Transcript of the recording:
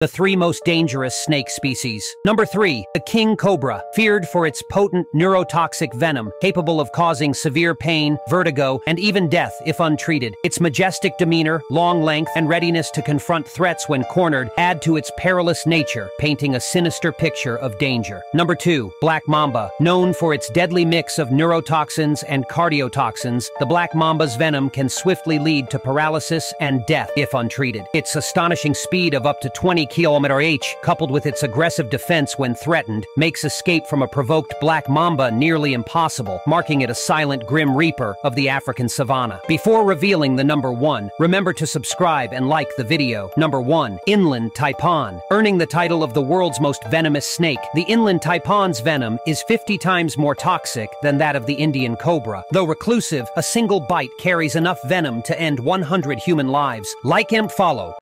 the three most dangerous snake species. Number 3. The king cobra, feared for its potent neurotoxic venom, capable of causing severe pain, vertigo, and even death if untreated. Its majestic demeanor, long length, and readiness to confront threats when cornered add to its perilous nature, painting a sinister picture of danger. Number 2. Black mamba, known for its deadly mix of neurotoxins and cardiotoxins, the black mamba's venom can swiftly lead to paralysis and death if untreated. Its astonishing speed of up to 20 km/h, coupled with its aggressive defense when threatened, makes escape from a provoked black mamba nearly impossible, marking it a silent grim reaper of the African savanna. Before revealing the number one, remember to subscribe and like the video. Number one, Inland Taipan. Earning the title of the world's most venomous snake, the Inland Taipan's venom is 50 times more toxic than that of the Indian cobra. Though reclusive, a single bite carries enough venom to end 100 human lives. Like and follow